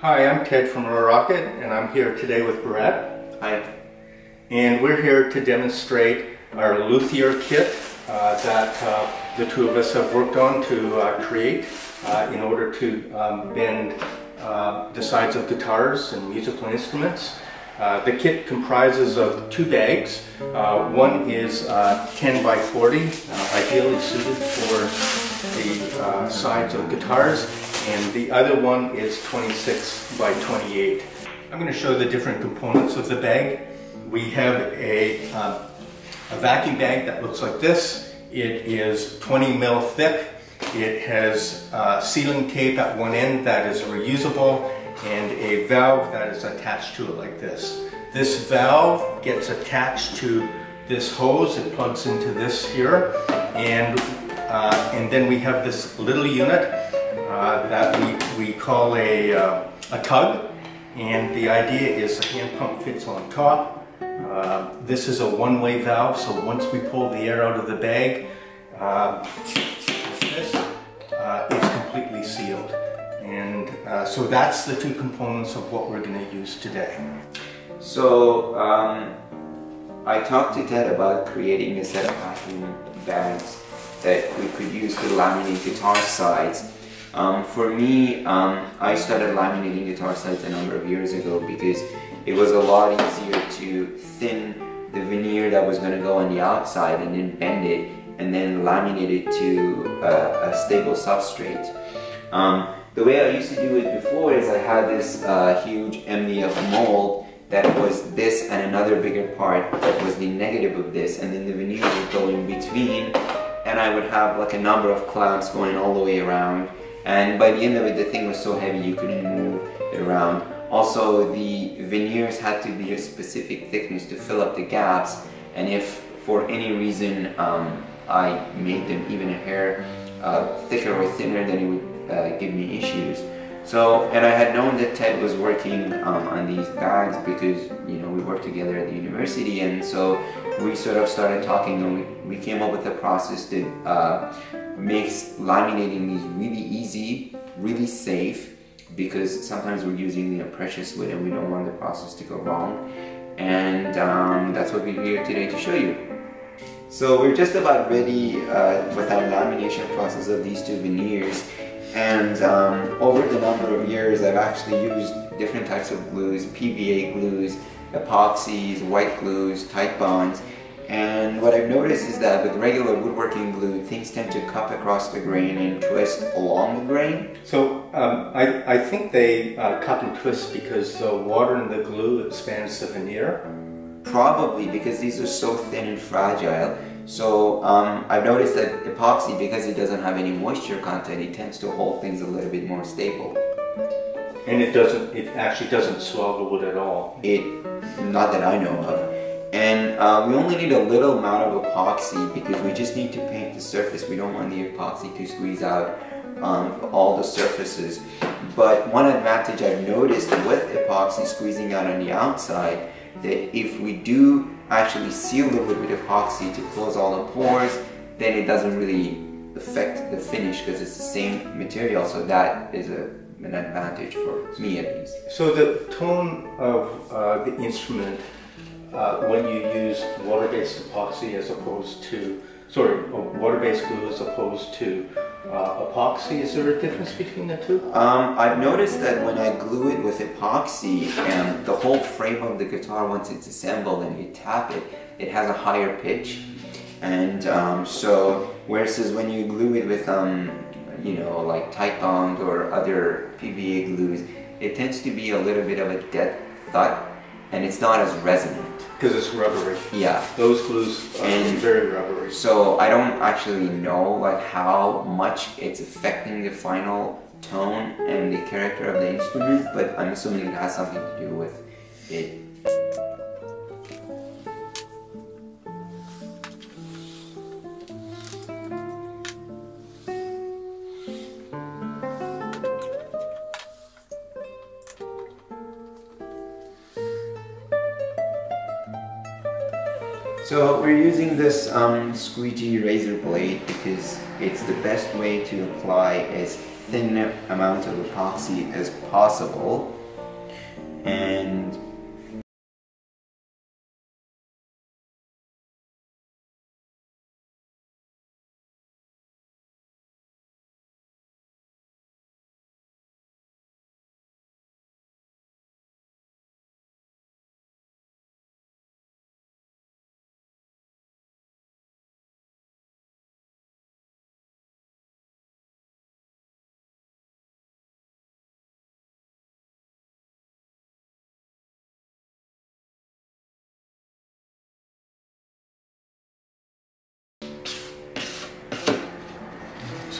Hi, I'm Ted from Roarockit, and I'm here today with Behrad. Hi. And we're here to demonstrate our luthier kit uh, that uh, the two of us have worked on to uh, create uh, in order to um, bend uh, the sides of guitars and musical instruments. Uh, the kit comprises of two bags. one is 10 by 40, ideally suited for the sides of guitars, and the other one is 26 by 28. I'm going to show the different components of the bag. We have a, uh, a vacuum bag that looks like this. It is 20 mil thick. It has uh, sealing tape at one end that is reusable and a valve that is attached to it like this. This valve gets attached to this hose. It plugs into this here and, uh, and then we have this little unit uh, that we, we call a, uh, a tug. And the idea is the hand pump fits on top. Uh, this is a one-way valve, so once we pull the air out of the bag, uh, this, uh, it's completely sealed. And so that's the two components of what we're going to use today. So um, I talked to Ted about creating a set of vacuum bags that we could use to laminate guitar sides um, for me, um, I started laminating guitar sides a number of years ago because it was a lot easier to thin the veneer that was going to go on the outside and then bend it and then laminate it to a, a stable substrate. Um, the way I used to do it before is I had this uh, huge MDF mold that was this and another bigger part that was the negative of this and then the veneer would go in between and I would have like a number of clamps going all the way around and by the end of it the thing was so heavy you couldn't move it around. Also the veneers had to be a specific thickness to fill up the gaps and if for any reason um, I made them even a hair uh, thicker or thinner then it would uh, give me issues. So, and I had known that Ted was working um, on these bags because, you know, we worked together at the university and so we sort of started talking and we, we came up with a process that uh, makes laminating these really easy, really safe, because sometimes we're using the precious wood and we don't want the process to go wrong. And um, that's what we're here today to show you. So we're just about ready uh, with our lamination process of these two veneers. And um, over the number of years, I've actually used different types of glues, PVA glues, epoxies, white glues, Titebonds, and what I've noticed is that with regular woodworking glue, things tend to cup across the grain and twist along the grain. So um, I, I think they uh, cup and twist because the water in the glue expands the veneer? Probably because these are so thin and fragile. So um, I've noticed that epoxy, because it doesn't have any moisture content, it tends to hold things a little bit more stable. And it doesn't, it actually doesn't swell the wood at all? It, not that I know of. And uh, we only need a little amount of epoxy because we just need to paint the surface. We don't want the epoxy to squeeze out um, all the surfaces. But one advantage I've noticed with epoxy squeezing out on the outside, that if we do actually seal the wood with epoxy to close all the pores, then it doesn't really affect the finish because it's the same material. So that is a, an advantage for me at least. So the tone of uh, the instrument uh, when you use water-based epoxy as opposed to, sorry, water-based glue as opposed to uh, epoxy, is there a difference between the two? Um, I've noticed that when I glue it with epoxy and the whole frame of the guitar, once it's assembled and you tap it, it has a higher pitch. And um, so, whereas when you glue it with, um, you know, like tight Titebond or other PVA glues, it tends to be a little bit of a dead thud it's not as resonant. Because it's rubbery. Yeah. Those glues are and very rubbery. So I don't actually know like how much it's affecting the final tone and the character of the instrument, mm-hmm. but I'm assuming it has something to do with it So we're using this um, squeegee razor blade because it's the best way to apply as thin amount of epoxy as possible. And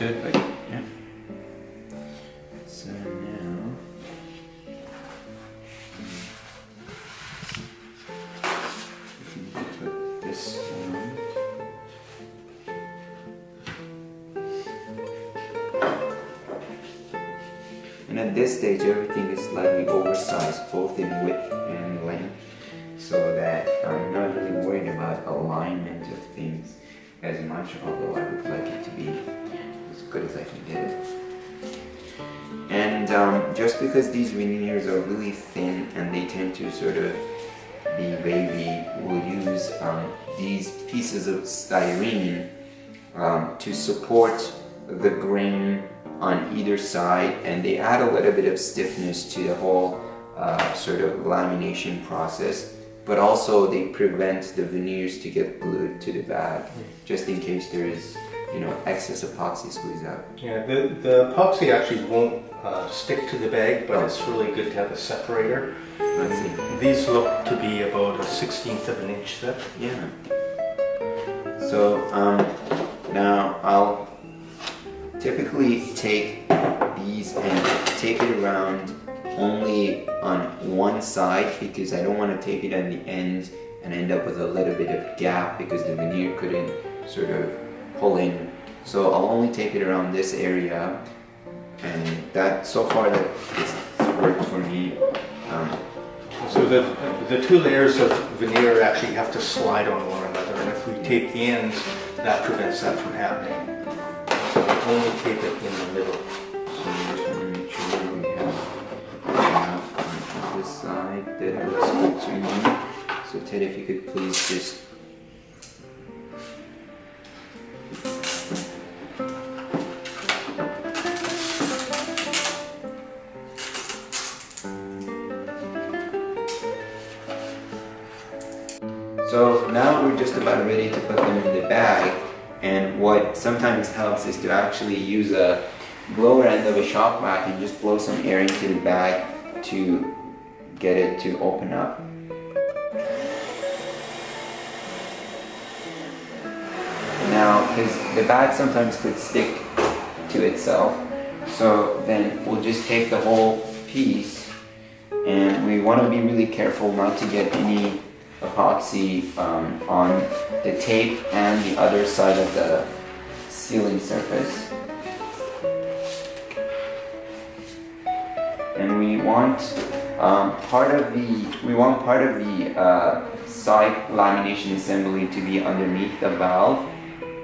good, right? Yeah. So now. Put this. And at this stage, everything is slightly oversized, both in width and length, so that I'm not really worried about alignment of things as much, although I would like it to be good as I can get it. And um, just because these veneers are really thin and they tend to sort of be wavy, we'll use um, these pieces of styrene um, to support the grain on either side and they add a little bit of stiffness to the whole uh, sort of lamination process but also they prevent the veneers to get glued to the bag just in case there is you know, excess epoxy squeeze out. Yeah, the, the epoxy actually won't uh, stick to the bag, but it's really good to have a separator. These look to be about a 16th of an inch thick. Yeah. So um, now I'll typically take these and take it around only on one side because I don't want to take it on the end and end up with a little bit of gap because the veneer couldn't sort of pulling. So I'll only tape it around this area and that so far that it's worked for me. Um, so the, the two layers of veneer actually have to slide on one another and if we tape the ends that prevents that from happening. So we only tape it in the middle. So we just want to make sure we have enough on this side that looks good to me. So Ted if you could please just So now we're just about ready to put them in the bag and what sometimes helps is to actually use a blower end of a shop vac and just blow some air into the bag to get it to open up. Now, because the bag sometimes could stick to itself, so then we'll just take the whole piece and we want to be really careful not to get any epoxy um, on the tape and the other side of the sealing surface. And we want um, part of the we want part of the uh, side lamination assembly to be underneath the valve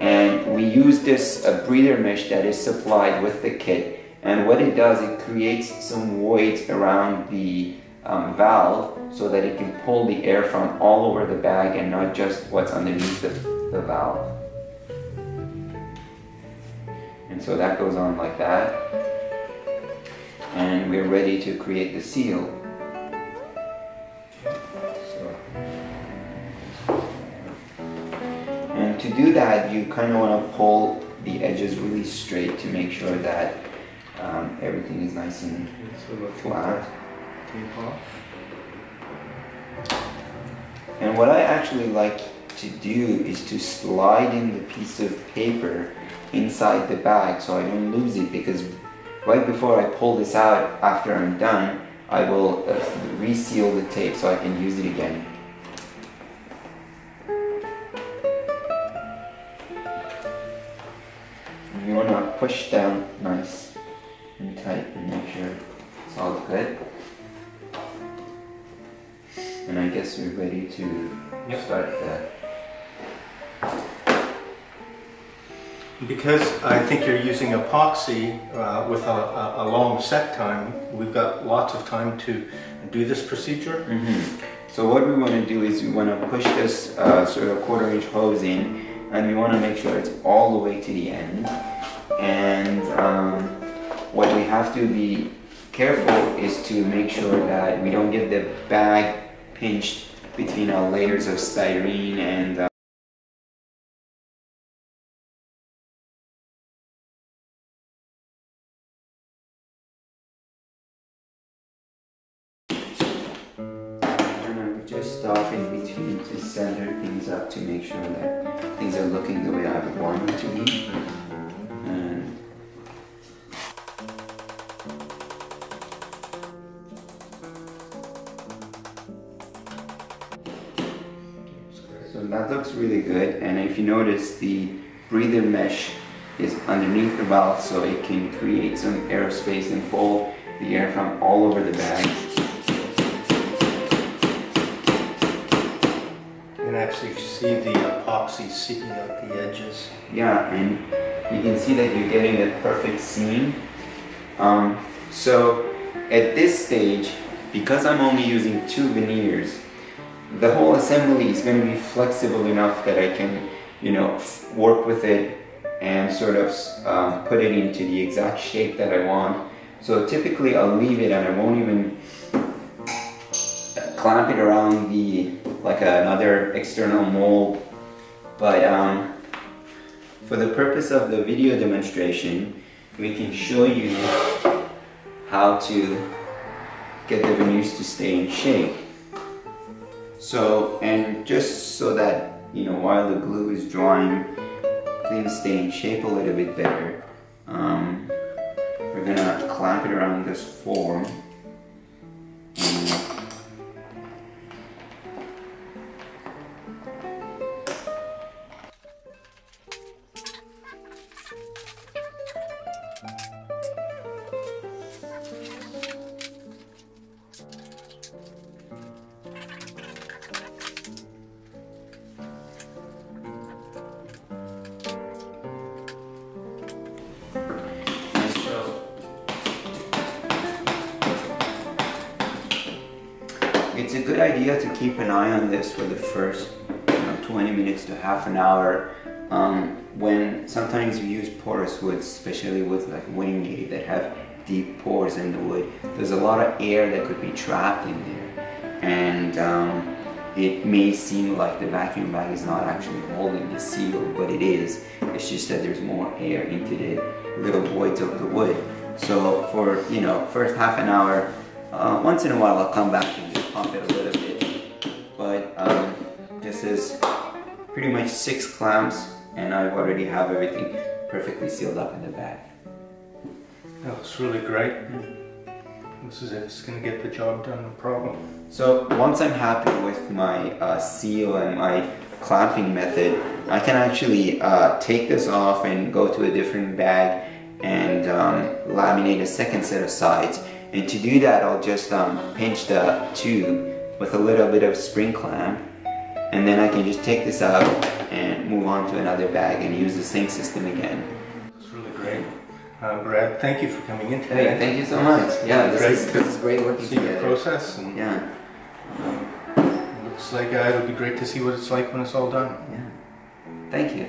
and we use this uh, breather mesh that is supplied with the kit and what it does it creates some voids around the um, valve so that it can pull the air from all over the bag and not just what's underneath the, the valve. And so that goes on like that. And we're ready to create the seal. And to do that, you kind of want to pull the edges really straight to make sure that um, everything is nice and flat And what I actually like to do is to slide in the piece of paper inside the bag so I don't lose it because right before I pull this out after I'm done I will uh, reseal the tape so I can use it again. You want to push down nice and tight and make sure it's all good and I guess you're ready to yep. start that. Because I think you're using epoxy uh, with a, a, long set time, we've got lots of time to do this procedure. Mm -hmm. So what we want to do is we want to push this uh, sort of quarter inch hose in and we want to make sure it's all the way to the end. And um, what we have to be careful is to make sure that we don't get the bag pinched between our layers of styrene and uh, just stopping between to center things up to make sure that things are looking the way I want them to be. And that looks really good. And if you notice, the breather mesh is underneath the valve so it can create some aerospace and pull the air from all over the bag. You can actually see the epoxy seeping out the edges. Yeah, and you can see that you're getting a perfect seam. Um, so at this stage, because I'm only using two veneers, the whole assembly is going to be flexible enough that I can, you know, work with it and sort of um, put it into the exact shape that I want. So typically I'll leave it and I won't even clamp it around the like another external mold. But um, for the purpose of the video demonstration, we can show you how to get the veneers to stay in shape. So, and just so that, you know, while the glue is drying, things stay in shape a little bit better, um, we're gonna clamp it around this form. And idea to keep an eye on this for the first you know, 20 minutes to half an hour. Um, when sometimes you use porous woods, especially with like wenge that have deep pores in the wood, there's a lot of air that could be trapped in there, and um, it may seem like the vacuum bag is not actually holding the seal, but it is. It's just that there's more air into the little voids of the wood. So for you know first half an hour, uh, once in a while I'll come back and just pump it a little bit. But um, this is pretty much six clamps, and I already have everything perfectly sealed up in the bag. That looks really great. This is if it's going to get the job done, no problem. So once I'm happy with my uh, seal and my clamping method, I can actually uh, take this off and go to a different bag and um, laminate a second set of sides. And to do that, I'll just um, pinch the tube with a little bit of spring clamp and then I can just take this out and move on to another bag and use the same system again. It's really great. Uh, Behrad, thank you for coming in today. Hey, thank you so much. Yeah, this Great is, this is great working See together. process, and Yeah, looks like uh, it'll be great to see what it's like when it's all done. yeah. Thank you.